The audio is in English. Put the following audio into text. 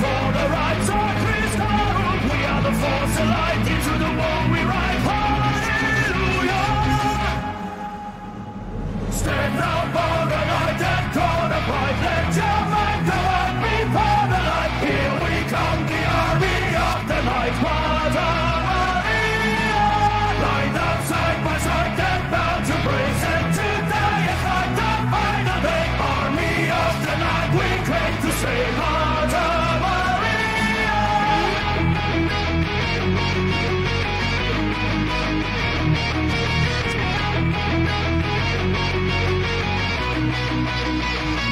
for Thank you.